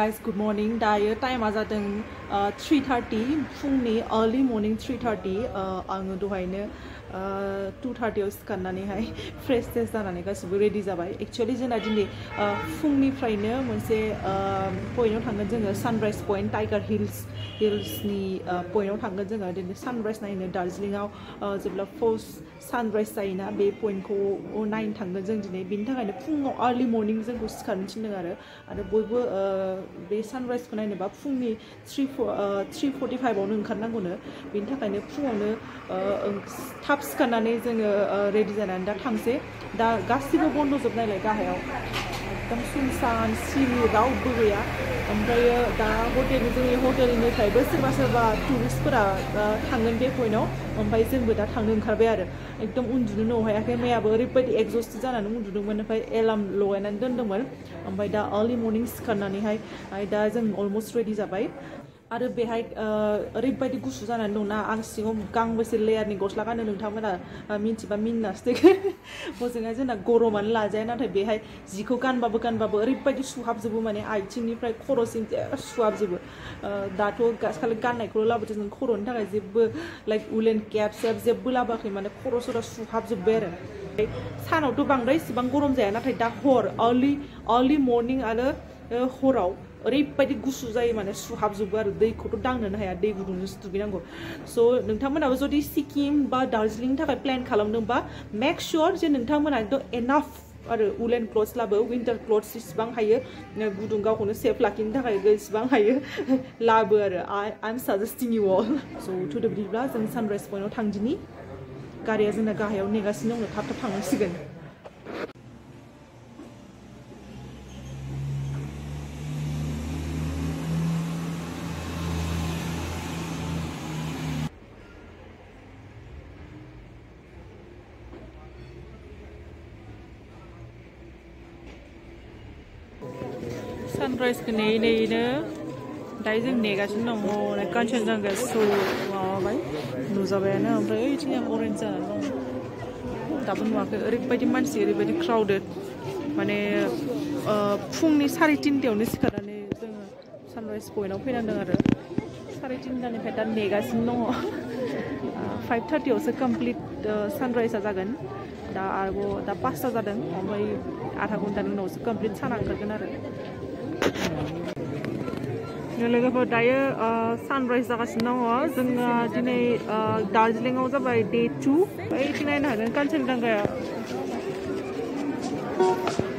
guys, good morning. Daya time as 3:30 फुंनि early morning thirty आङो दहायनो टू थार्टी सिखारनानैहाय फ्रेस फ्रेश जानानै गासिबो रेडि जाबाय। एक्सुवेलि जोंना दिनै फुंनिफ्रायनो मोनसे पइन्टआव थांगोन जोङो सानराइज पइन्ट टाइगार हिल्स हिल्सनि पइन्टआव थांगोन जोङो। दिनै सानराइज नायनो दार्जिलिङाव जेब्ला फर्स सानराइज जायोना बे पइन्टखौ नायनो थांगोन जों दिनै। बेनि थाखायनो फुङाव आर्लि मर्निं जोंखौ सिखारनो थिनदों आरो। आरो बयबो बे सानराइजखौ थ्रि फर्टि फाइभआवनो ओंखारनांगौनो। बेनि थाखायनो फुङावनो थाब सिखारनानै जोङो रेडि जानानै दा थांसै। दा गासिबो बन्द'जोब नायलाय गाहायाव। एकदम सुनसान सिरि, रावबो गैया। ओमफ्रायो दा हटेल जोंनि हटेलनिफ्रायबो सोरबा सोरबा टुरिस्टफोरा थांगोन बे पइन्टआव ओमफ्राय जोंबो दा थांनो ओंखारबाय आरो। एकदम मैयाबो ओरैबायदि एक्जस्ट जानानै उन्दुदोंमोन। ओमफ्राय एलार्म लगायनानै दोन्दोंमोन। ओमफ्राय दा अर्लि मर्निं सिखारनानैहाय दा जों अलमस्ट रेडि जाबाय। आरो बेहाय ओरैबायदि गुसु जानानै दंना? आं सिङाव गांबेसे लेयारनि गस्ला गानो नोंथांमोना मिन्थिबा मिन्नासो हजोंहाय जोंना गरमानो लाजाया, नाथाय बेहाय जिखौ गानबाबो गानबाबो ओरैबायदि सुहाबजोबो माने आथिंनिफ्राय खर'सिम सुहाबजोबो। दाथ' खालि गाननायखौल' लाबोदों जों खर'नि थाखाय जेबो लाइक उलेन केप सेप जेबो लाबोआखै माने खर' सरा सुहाबजोब्बाय आरो। सानावथ' बांद्राय इसिबां गरम जाया, नाथाय दा हर अर्लि अर्लि मर्निं आरो हराव ओरैबायदि गुसु जायो माने सुहाबजोबो आरो दैखौथ' दांनोनो हाया दै गुदुंजोंसो दुगैनांगौ स' नोंथांमोनाबो जुदि सिक्किम बा प्लेन खालामदोंबा मेक शियर जे नोंथांमोना एकदम एनाफ आरो उलेन क्लथ्स लाबो विन्टार क्लथ्स जेसेबां हायो गुदुं गावखौनो सेफ़ लाखिनो थाखाय लाबो आरो आइ आइ एम साजेस्टिं इउ अल स' थुदो बिदिब्ला जों सानराइज पइन्टआव थांदिनि गारिया जोंना गाहायाव नेगासिनो दङ थाब थाब सानराइजखौ नेयै नेयैनो दायो जों नेगासिनो दङ हनै कान्चनजंगा स' माबाबाय नुजाबायानो ओमफ्राय ओइथिं अरेन्ज जानानै दं दाबो नुवाखै ओरैबायदि मानसि ओरैबायदि क्राउडेड माने फुंनि साराय तिनथायावनो सिखारनानै जोङो सानराइज पइन्टआव फैनांदों आरो साराय तिनथानिफ्राय दा नेगासिनो दङ फाइभ थार्टियावसो कमप्लिट सानराइजआ जागोन दा आरोबाव दा पासता जादों। ओमफ्राय आधा घन्टानि उनावसो कमप्लिट साना ओंखारगोन आरो। लोगोफोर दायो सानराइज जागासिनो दङ। जोङो दिनै दार्जिलिंआव जाबाय डे टु ओइथिं नायनो हागोन जैसे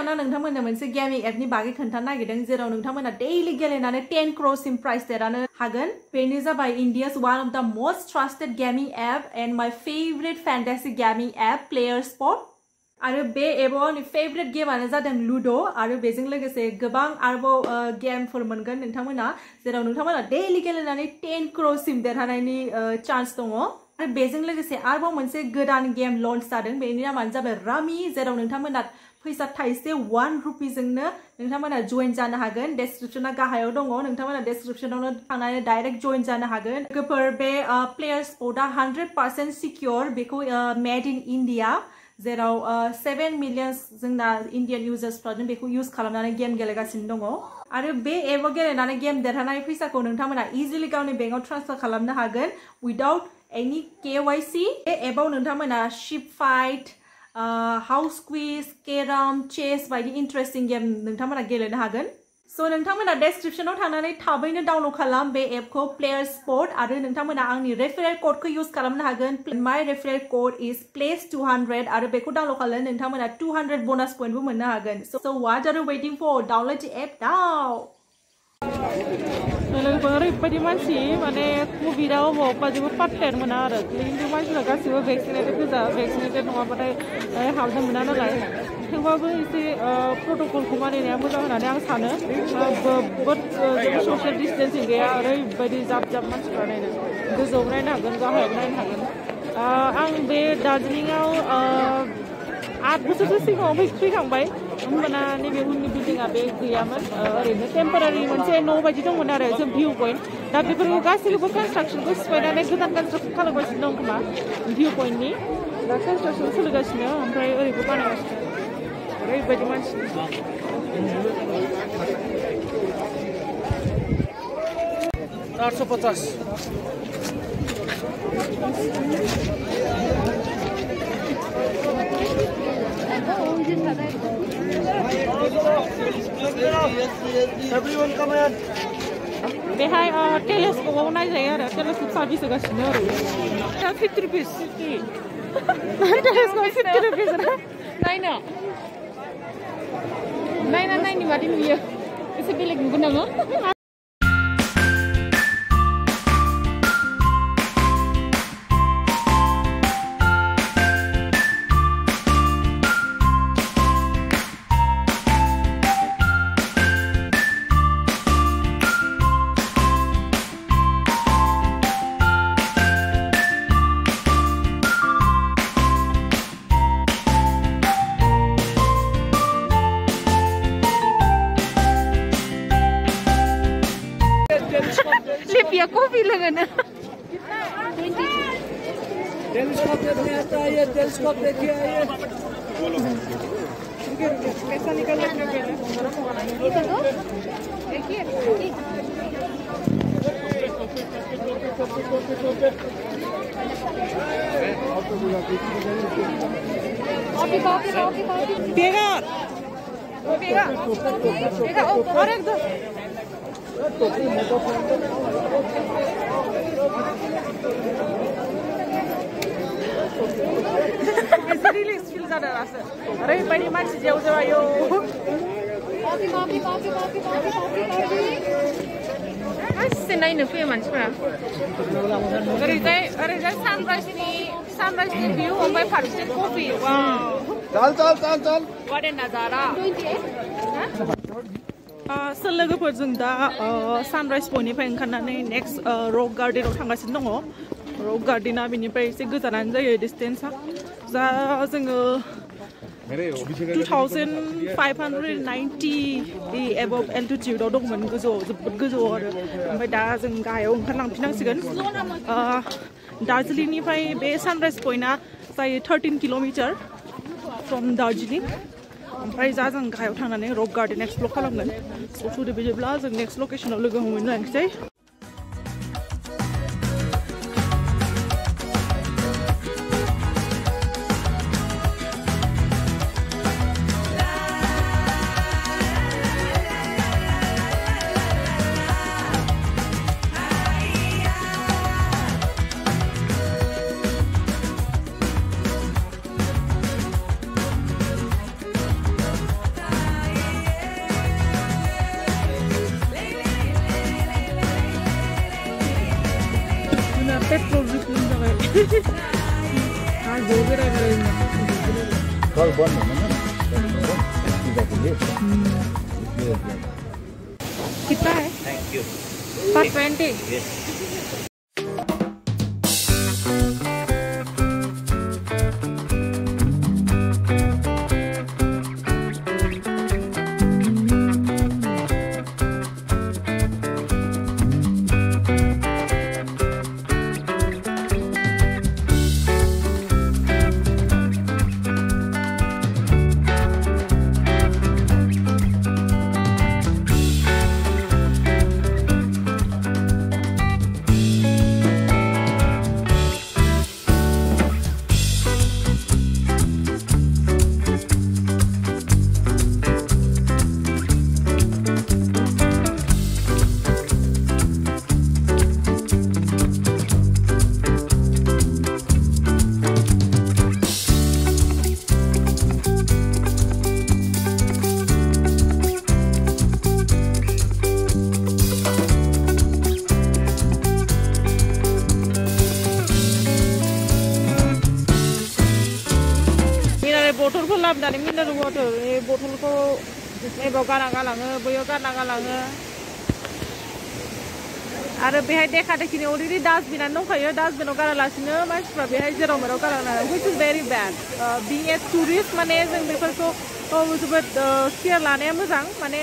बेखिनियावनो नोंथांमोननो मोनसे गेमिं एपनि बागै खोन्थानो नागिरदों टेन क्र'रसिम प्राइस देरहानो हागोन बेनो जाबाय India's of the most trusted gaming app and my favourite fantasy gaming app player spot आरो बे एपआव आंनि फेभरेट गेमानो जादों लुड' आरो बेजों लोगोसे गोबां आरोबाव गेमफोर मोनगोन नोंथांमोना। जेराव नोंथांमोना डेइलि गेलेनानै टेन क्र'रसिम देरहानायनि चान्स दङ। आरो बेजों मोनसे गोदान गेम लन्च जादों। बेनि नामानो जाबाय फैसा थाइसे वान रुपिजोंनो नोंथांमोना जइन जानो हागोन। डेसक्रिपसना गाहायाव दङ। नोंथांमोना डेसक्रिपसनावनो थांनानै डाइरेक्ट जइन जानो हागोन। लोगोफोर, बे प्लेयार स्पटआ हान्ड्रेड पार्सेन्ट सिकियर बेखौ मेड इन इन्डिया जेराव सेभेन मिलियन जोंना इन्डियान इउजार्सफ्रा बेखौ इउज खालामनानै गेम गेलेगासिनो दङ। आरो बे एपाव गेलेनानै गेम देरहानाय फैसाखौ नोंथांमोना इजिलि गावनि बेंकआव ट्रान्सफार खालामनो हागोन। उइदाउट एनि के वाइ सि बे एपाव नोंथांमोना ship fight house quiz carrom chess बायदि इन्टारेस्टिं गेम नोंथांमोना गेलेनो हागोन. स' नोंथांमोना डेसक्रिपसनाव थांनानै थाबैनो डाउनलड खालाम बे एपखौ प्लेयार स्पट आरो नोंथांमोना आंनि रेफारेल क'डखौ इउज खालामनो हागोन. My referral code is place two hundred आरो बेखौ डाउनलड खालामनानै नोंथांमोना टु हान्ड्रेड बोनास पइन्टबो मोननो हागोन. So' what are waiting for download app now लोगोफोर ओरैबायदि मानसि माने कभिडआ अबावबा जेबो पात्तायानो मोना आरो खिन्थु मानसिफ्रा गासिबो भेक्सिनेटेड गोजा भेक्सिनेटेड नङाबाथाय हाबनो मोना नालाय थेवबाबो एसे प्रट'कलखौ मानिनाया मोजां होननानै आं सानो बाट जेबो ससियेल डिस्टेन्सिं आठ बोसोरसो सिगाङाव फैखांबाय होमबाना नैबे उननि बिल्डिङा बे गैयामोन ओरैनो टेम्परारि मोनसे न' बायदि दंमोन आरो जों भिउ पइन्ट दा बेफोरखौ गासैखौबो कनस्ट्राक्सनखौ सिफायनानै गोदान कनस्ट्राक्सन खालामगासिनो दं खोमा भिउ पइन्टनि दा कनस्ट्राक्सन सोलिगासिनो ओमफ्राय ओरैबो बानायगासिनो ओरैबायदि मानसि आठसौ पचास Everyone come in. बेहाय टेलिस्कपआव नायजायो आरो टेलिस्कप होगासिनो आरो दा fifty rupees telescope fifty rupees नायनो नायना नायनि बादि नुयो एसे बेलेग नुगोन नामा टेलीस्कोप देखने आता है ये टेलीस्कोप देखिए आइए पैसा निकलना Pegar! Pegar! Pegar! Oh, और एक दो यसरी फिल गरेर अरे बहिनी मान्छे ज्याउँछ यो सानराइज पनिफ्राय ओंखारनानै नेक्स्ट रक गार्डेनाव थांगासिनो दङ रक गार्डेना बेनिफ्राय एसे गोजानानो जायो डिसटेन्सा दा जोङो two thousand five hundred ninety above एल्टिटिउडआव दंमोन, गोजौआव, जोबोद गोजौआव आरो। ओमफ्राय दा जों गाहायाव ओंखारलांफिनांसिगोन दार्जिलिंनिफ्राय बे सानराइज पइन्टआ जायो थार्टिन किल'मिटार फ्रम दार्जिलिं। ओमफ्राय जा जों गाहायाव थांनानै रक गार्डेन एक्सप्लर खालामगोन। सथुदो बिदिब्ला जों नेक्स्ट लकेसनाव लोगो हमहैलायनोसै है थैंक यू कितना है पर ट्वेंटी लाबोनानै मिनारेल वाटार, बे बथलखौ नैबाव गारना गालाङो बैयाव गारना गालाङो आरो बेहाय देखा देखिनि अलरेडि डास्टबिनानो दंखायो डास्टबिनाव गारालासिनो मानसिफ्रा बेहाय जेराव मेराव is very bad being a tourist माने जों बेफोरखौ जोबोद केयार लानाया मोजां। माने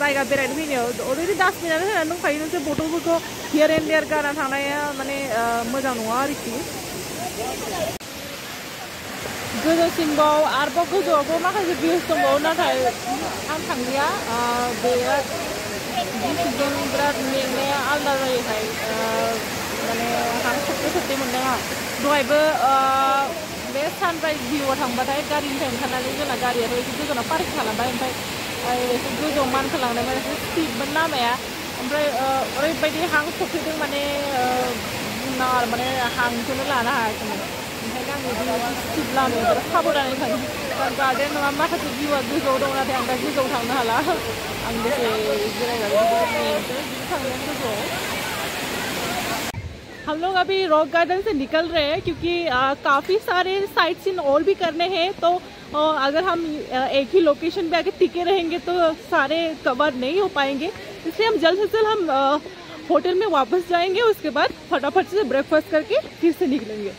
जायगा बेरायनो फैनायाव अलरेडि डास्टबिनानो होनानै दंखायो, नोंसोर बथलफोरखौ हियार एन्ड देयार गारना थांनाया माने मोजां नङा आरोखि। गोजौसिमबाव आरोबाव गोजौआवबो माखासे भिउस दंबावो, नाथाय आं थांलिया। बिराद गिसिजों बिराद मेंनाया आलादा जायोहाय माने हाँ सप्ते मोनदों आं। दहायबो बे सानराइज भिउआव थांबाथाय माने स्पिडमोन लामाया। ओमफ्राय आं आं आं हम लोग अभी रॉक गार्डन से निकल रहे हैं क्योंकि काफ़ी सारे साइट सीन और भी करने हैं तो आ, अगर हम एक ही लोकेशन पे आके टिके रहेंगे तो सारे कवर नहीं हो पाएँगे इसलिए हम जल्द से जल्द हम होटल में वापस जाएँगे उसके बाद फटाफट से ब्रेकफास्ट करके फिर से निकलेंगे